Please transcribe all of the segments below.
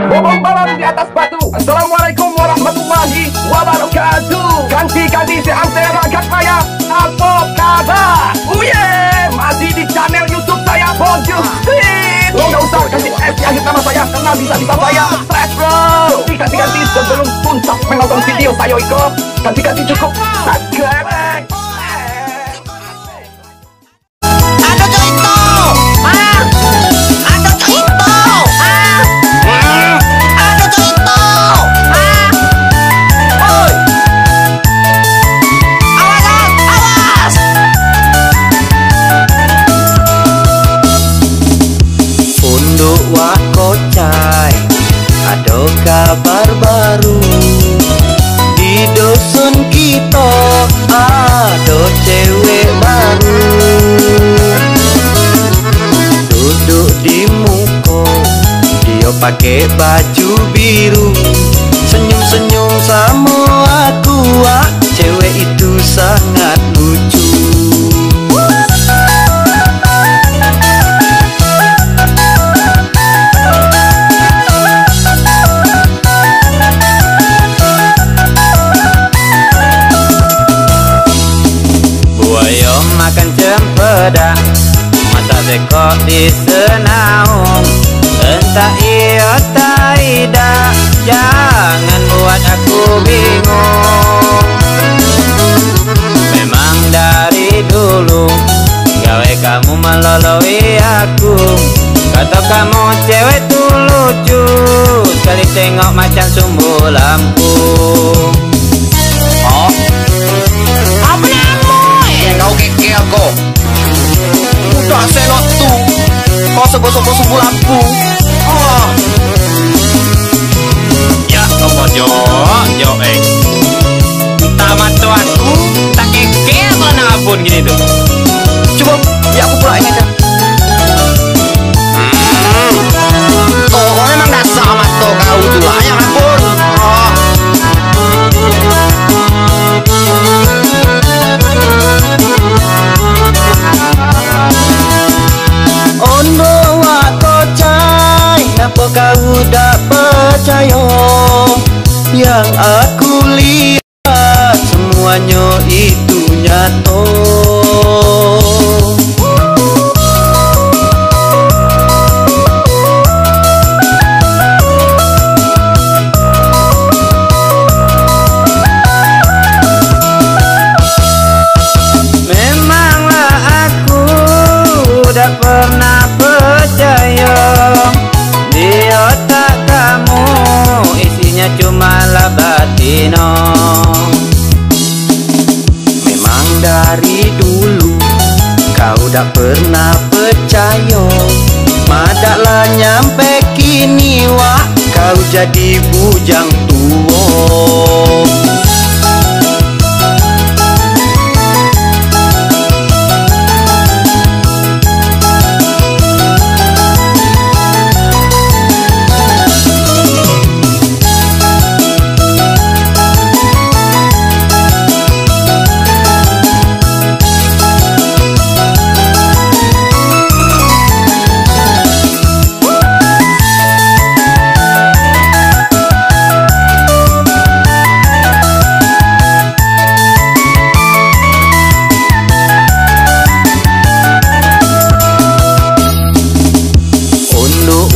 Bobong balon di atas batu. Assalamualaikum warahmatullahi wabarakatuh. Ganti-ganti si antara ragat saya Apa kabar? Oh yeah. Masih di channel youtube saya Bojo Street. Lo gak usah kasih F di akhir nama saya Karena bisa-bisa saya Stress bro. Ganti-ganti sebelum tuntas menonton video saya Iko. Ganti-ganti cukup. Subscribe kabar baru. Di dusun kita Ada cewek baru. Duduk di muka Dia pakai baju biru. Senyum-senyum sama aku ah, Cewek itu sangat lucu cempedak Mata tekok di senaung. Entah iya tak tidak Jangan buat aku bingung. Memang dari dulu Gawe kamu meloloi aku. Kata kamu cewek tuh lucu Sekali tengok macam sumbu lampu Kau aku. Udah selot tu. Kau sebut-sebut sumbu lampu. Oh. Ya apa jo jo eh Tamat tu Yang aku lihat. Semuanya itu nyata tak pernah percaya. Madaklah nyampe kini wah kau jadi bujang tua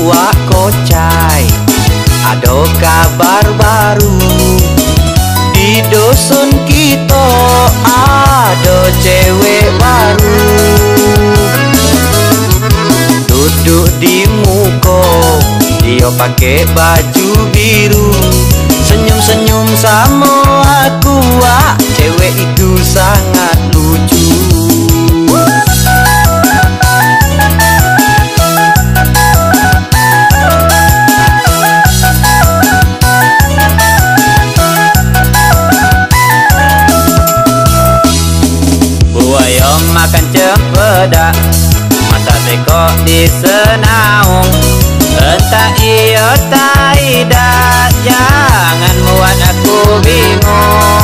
Untuk wakocai Ada kabar baru. Di dusun kita Ada cewek baru. Duduk di muka Dia pakai baju biru. Senyum-senyum sama aku ah, Cewek itu sangat lucu cempedak Mata tekok di senaung Entah iya tak Jangan buat aku bingung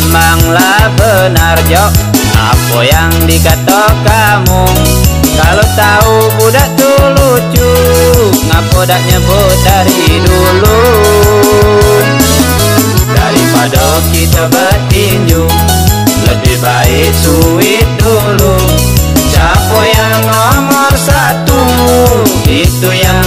Memanglah benar Jok? Apa yang dikata kamu Kalau tahu budak tuh lucu Ngapa dak nyebut dari dulu? Daripada kita bertinju Lebih baik suit dulu. Siapa yang nomor satu? Itu yang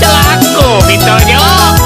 Eh, Jo,